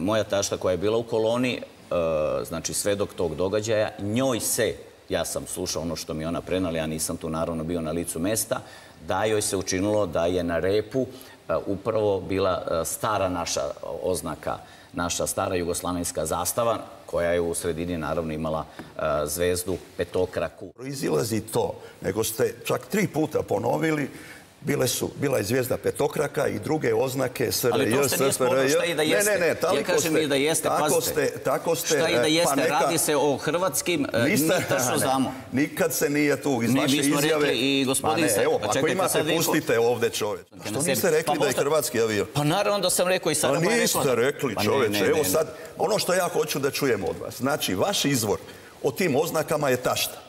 moja tašta koja je bila u koloni, e, znači svedok tog događaja, njoj se, ja sam slušao ono što mi ona prenala, ja nisam tu naravno bio na licu mesta, da joj se učinilo da je na repu e, upravo bila e, stara naša oznaka, naša stara jugoslavenska zastava, koja je u sredini naravno imala zvezdu petokraku. Proizilazi to, nego ste čak tri puta ponovili Bile su, bila je zvijezda petokraka i druge oznake SRJ, Ali to ste nije sporno šta i da jeste. Ne, ne, ne, Ja kažem ste, i da jeste, tako pazite. ste, tako ste, Šta i da e, jeste, pa neka- radi se o hrvatskim, e, Niste- mi tačno znamo. Nikad se nije tu iz Mi vaše bismo izjave... rekli i gospodin Ma ne, evo, pa ako imate, sad pustite ovdje čovječ. Na Što niste rekli Pa da je hrvatski avion? Pa naravno da sam rekao i sada Pa niste rekli Pa čovječe. ne, Evo sad, ono što ja hoću da čujem od vas. Znači, vaš izvor o tim oznakama je tašta.